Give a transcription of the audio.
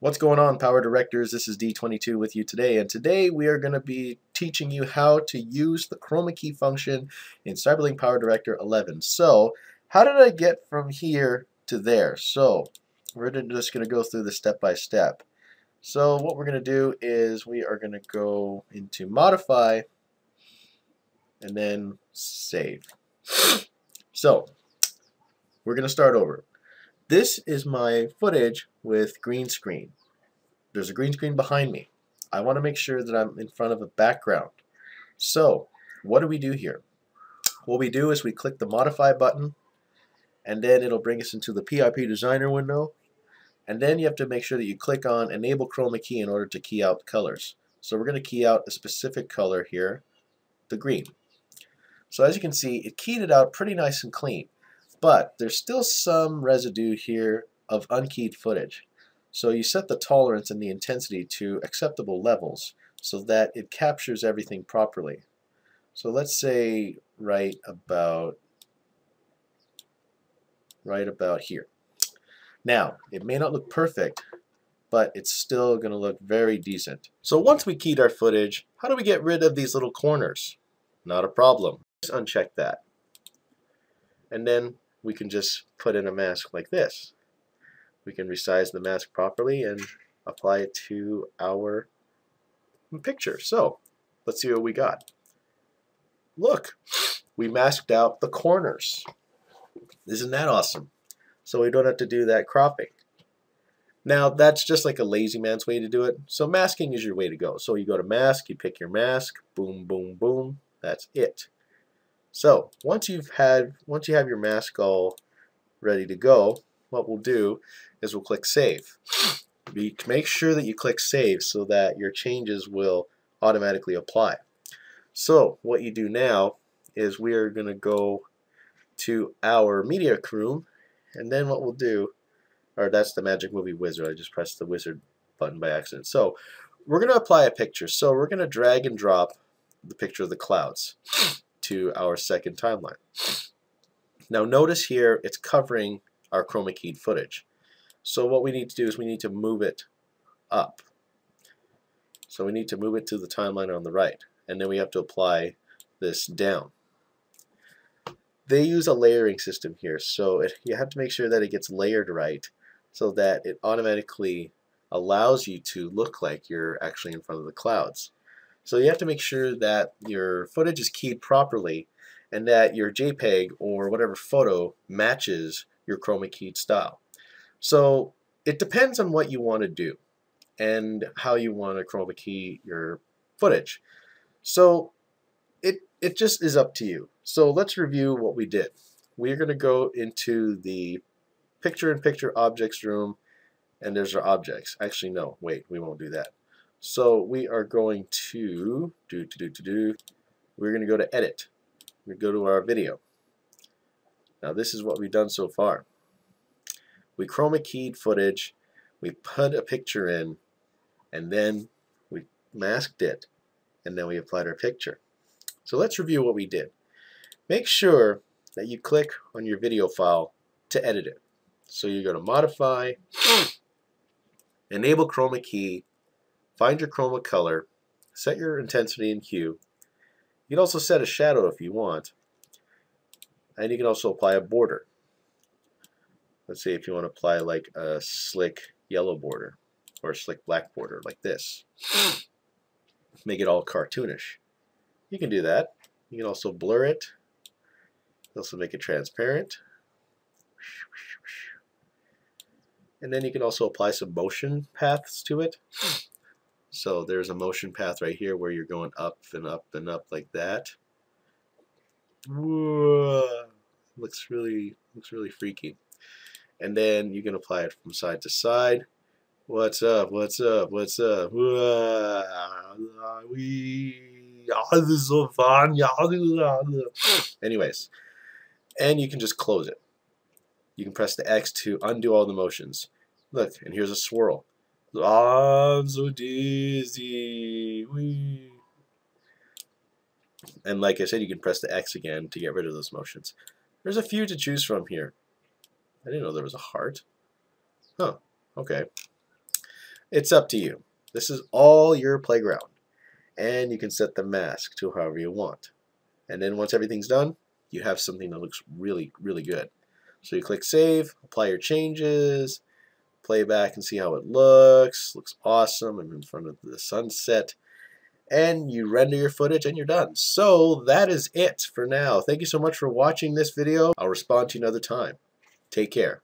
What's going on Power Directors? This is D22 with you today and today we are going to be teaching you how to use the chroma key function in CyberLink PowerDirector 11. So how did I get from here to there? So we're just going to go through this step by step. So what we're going to do is we are going to go into modify and then save. So we're going to start over. This is my footage with green screen. There's a green screen behind me. I want to make sure that I'm in front of a background. So what do we do here? What we do is we click the modify button and then it'll bring us into the PIP designer window and then you have to make sure that you click on enable chroma key in order to key out colors. So we're going to key out a specific color here, the green. So as you can see it keyed it out pretty nice and clean. But there's still some residue here of unkeyed footage. So you set the tolerance and the intensity to acceptable levels so that it captures everything properly. So let's say right about right about here. Now, it may not look perfect, but it's still going to look very decent. So once we keyed our footage, how do we get rid of these little corners? Not a problem. Just uncheck that. And then we can just put in a mask like this. We can resize the mask properly and apply it to our picture. So let's see what we got. Look, we masked out the corners. Isn't that awesome? So we don't have to do that cropping. Now that's just like a lazy man's way to do it. So masking is your way to go. So you go to mask, you pick your mask, boom, boom, boom. That's it. So once you've had, once you have your mask all ready to go, what we'll do is we'll click Save. Be, make sure that you click Save so that your changes will automatically apply. So what you do now is we are going to go to our media room and then what we'll do or that's the magic movie wizard I just pressed the wizard button by accident so we're gonna apply a picture so we're gonna drag and drop the picture of the clouds to our second timeline. Now notice here it's covering our chroma keyed footage. So what we need to do is we need to move it up. So we need to move it to the timeline on the right and then we have to apply this down. They use a layering system here so it, you have to make sure that it gets layered right so that it automatically allows you to look like you're actually in front of the clouds. So you have to make sure that your footage is keyed properly and that your JPEG or whatever photo matches your chroma keyed style. So it depends on what you want to do and how you want to chroma key your footage. So it, it just is up to you. So let's review what we did. We're going to go into the picture-in-picture -picture objects room and there's our objects. Actually, no, wait, we won't do that. So we are going to do to do to do. We're going to go to edit. We go to our video. Now this is what we've done so far. We chroma keyed footage. We put a picture in, and then we masked it, and then we applied our picture. So let's review what we did. Make sure that you click on your video file to edit it. So you go to Modify, Enable Chroma Key, Find your chroma color, set your intensity and hue. You can also set a shadow if you want. And you can also apply a border. Let's say if you want to apply like a slick yellow border or a slick black border like this. Make it all cartoonish. You can do that. You can also blur it. Also make it transparent. And then you can also apply some motion paths to it. So there's a motion path right here where you're going up and up and up like that. Whoa. Looks really looks really freaky. And then you can apply it from side to side. What's up? What's up? What's up? Anyways, and you can just close it. You can press the X to undo all the motions. Look, and here's a swirl. I'm so dizzy. And like I said, you can press the X again to get rid of those motions. There's a few to choose from here. I didn't know there was a heart. Huh, okay. It's up to you. This is all your playground. And you can set the mask to however you want. And then once everything's done, you have something that looks really, really good. So you click Save, apply your changes, play back and see how it looks. Looks awesome. I'm in front of the sunset. And you render your footage and you're done. So that is it for now. Thank you so much for watching this video. I'll respond to you another time. Take care.